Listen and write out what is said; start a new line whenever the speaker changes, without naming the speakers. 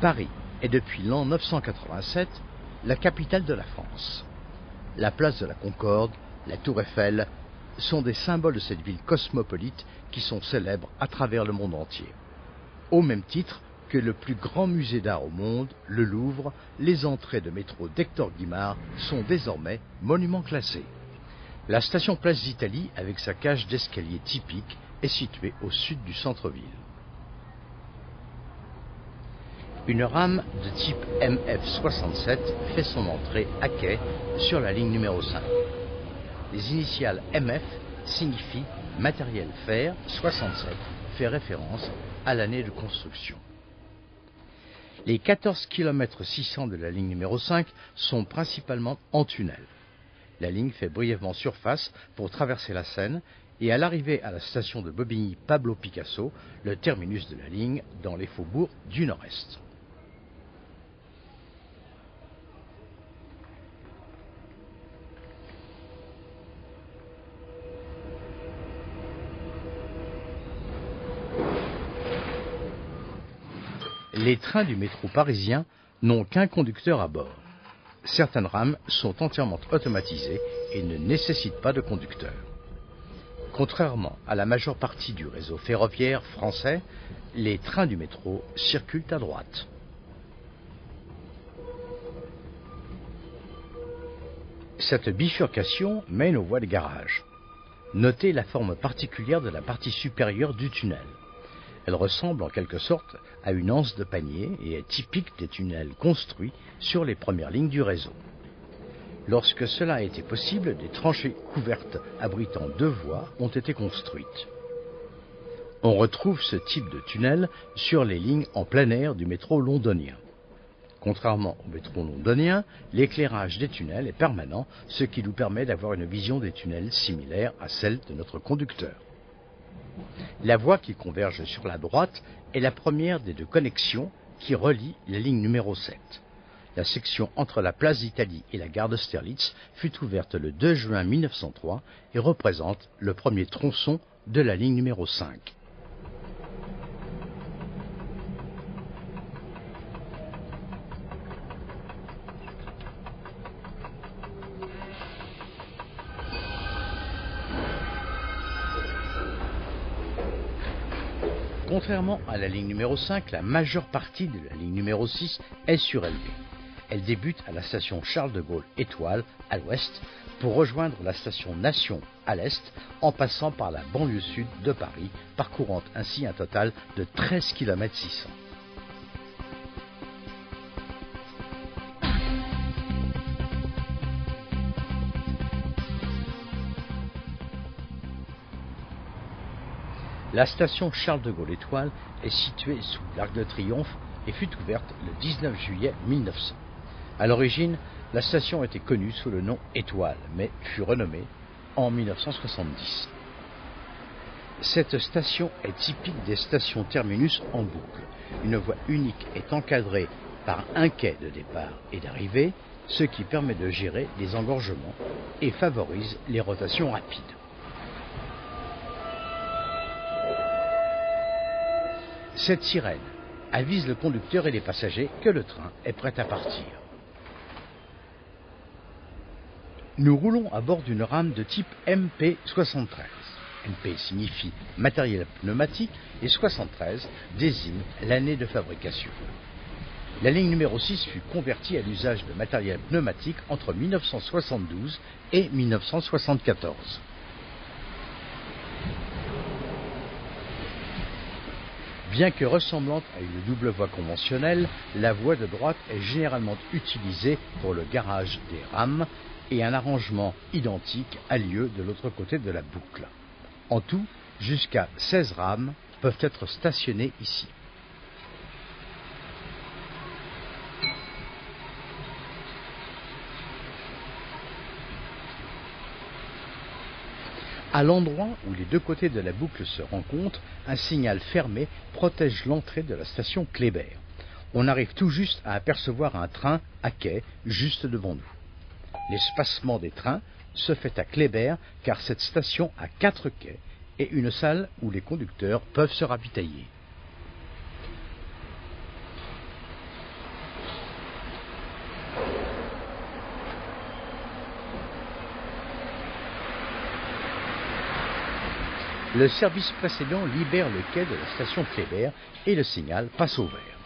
Paris est depuis l'an 987 la capitale de la France. La place de la Concorde, la tour Eiffel sont des symboles de cette ville cosmopolite qui sont célèbres à travers le monde entier. Au même titre que le plus grand musée d'art au monde, le Louvre, les entrées de métro d'Hector Guimard sont désormais monuments classés. La station Place d'Italie, avec sa cage d'escalier typique, est située au sud du centre-ville. Une rame de type MF67 fait son entrée à quai sur la ligne numéro 5. Les initiales MF signifient matériel fer 67, fait référence à l'année de construction. Les 14 km 600 de la ligne numéro 5 sont principalement en tunnel. La ligne fait brièvement surface pour traverser la Seine et à l'arrivée à la station de Bobigny Pablo Picasso, le terminus de la ligne dans les faubourgs du Nord-Est. Les trains du métro parisien n'ont qu'un conducteur à bord. Certaines rames sont entièrement automatisées et ne nécessitent pas de conducteur. Contrairement à la majeure partie du réseau ferroviaire français, les trains du métro circulent à droite. Cette bifurcation mène aux voies de garage. Notez la forme particulière de la partie supérieure du tunnel. Elle ressemble en quelque sorte à une anse de panier et est typique des tunnels construits sur les premières lignes du réseau. Lorsque cela a été possible, des tranchées couvertes abritant deux voies ont été construites. On retrouve ce type de tunnel sur les lignes en plein air du métro londonien. Contrairement au métro londonien, l'éclairage des tunnels est permanent, ce qui nous permet d'avoir une vision des tunnels similaire à celle de notre conducteur. La voie qui converge sur la droite est la première des deux connexions qui relient la ligne numéro 7. La section entre la place d'Italie et la gare d'Austerlitz fut ouverte le 2 juin 1903 et représente le premier tronçon de la ligne numéro 5. Contrairement à la ligne numéro 5, la majeure partie de la ligne numéro 6 est surélevée. Elle débute à la station Charles de Gaulle Étoile à l'ouest pour rejoindre la station Nation à l'est en passant par la banlieue sud de Paris, parcourant ainsi un total de 13 km 600. La station Charles de Gaulle Étoile est située sous l'Arc de Triomphe et fut ouverte le 19 juillet 1900. À l'origine, la station était connue sous le nom Étoile, mais fut renommée en 1970. Cette station est typique des stations terminus en boucle. Une voie unique est encadrée par un quai de départ et d'arrivée, ce qui permet de gérer les engorgements et favorise les rotations rapides. Cette sirène avise le conducteur et les passagers que le train est prêt à partir. Nous roulons à bord d'une rame de type MP73. MP signifie matériel pneumatique et 73 désigne l'année de fabrication. La ligne numéro 6 fut convertie à l'usage de matériel pneumatique entre 1972 et 1974. Bien que ressemblante à une double voie conventionnelle, la voie de droite est généralement utilisée pour le garage des rames et un arrangement identique a lieu de l'autre côté de la boucle. En tout, jusqu'à 16 rames peuvent être stationnées ici. À l'endroit où les deux côtés de la boucle se rencontrent, un signal fermé protège l'entrée de la station Kléber. On arrive tout juste à apercevoir un train à quai juste devant nous. L'espacement des trains se fait à Kléber car cette station a quatre quais et une salle où les conducteurs peuvent se ravitailler. Le service précédent libère le quai de la station Kléber et le signal passe au vert.